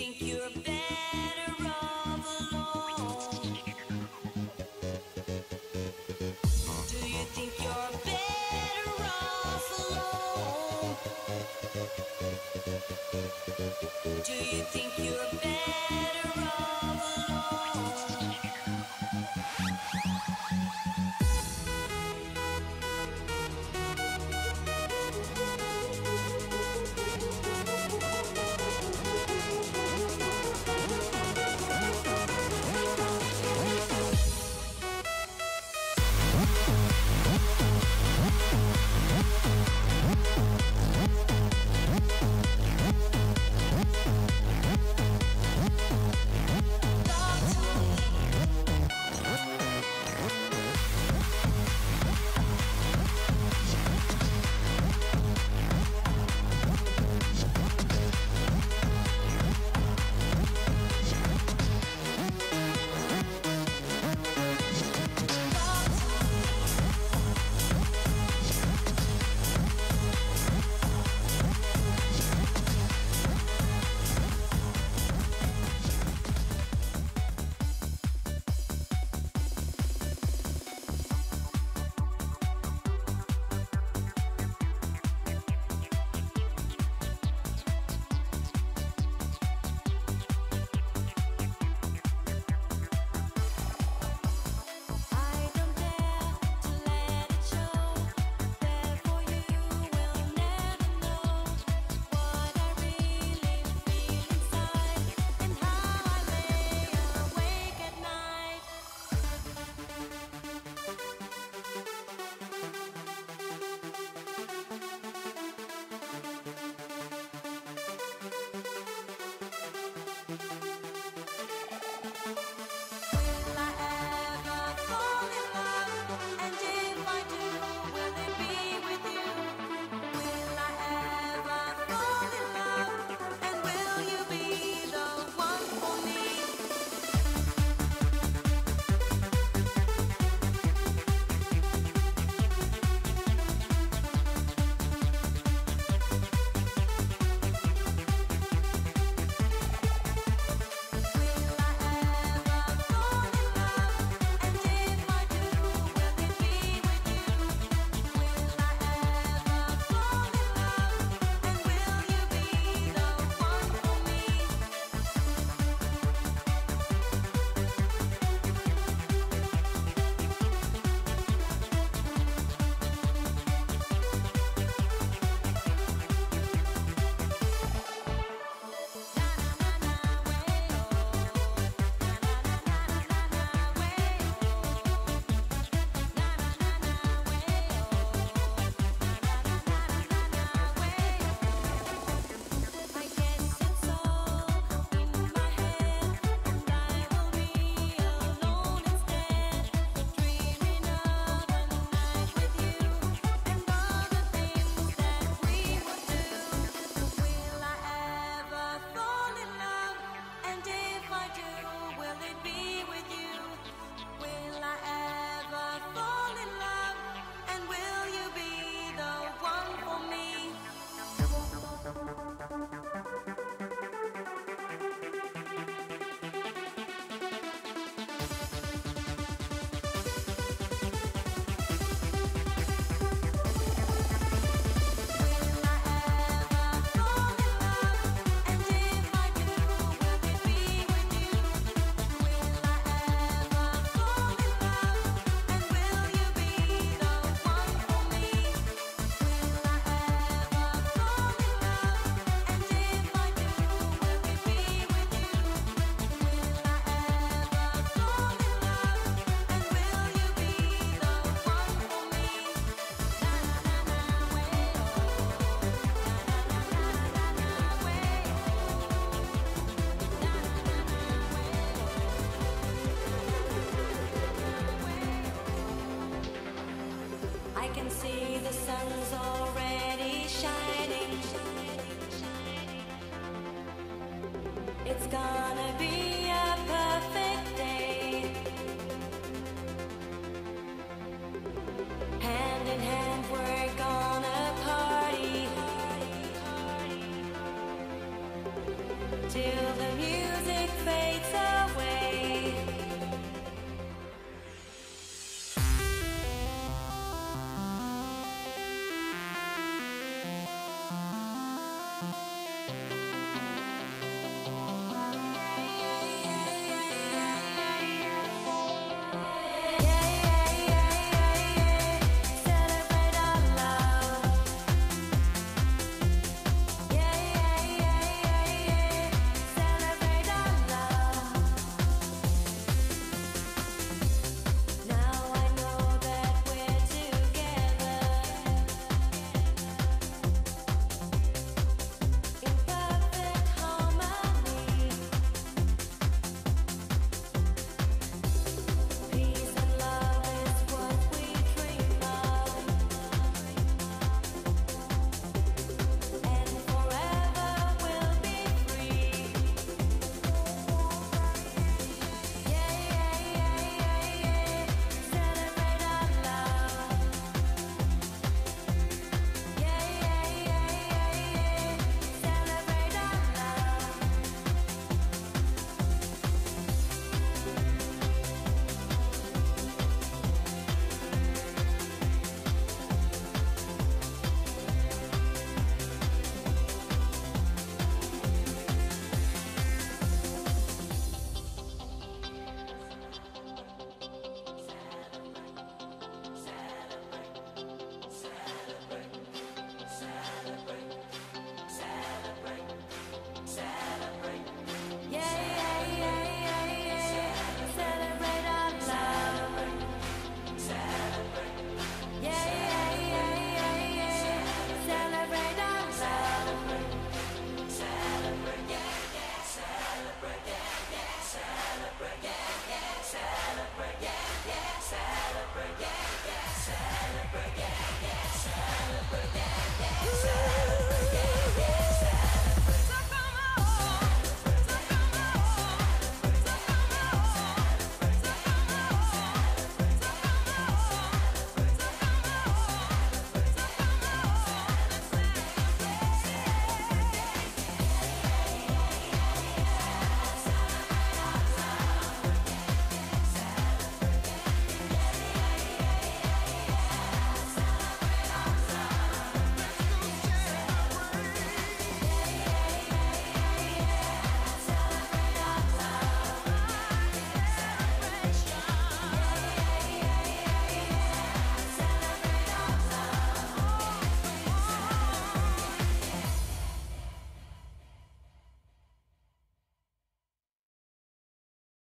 think you're sky.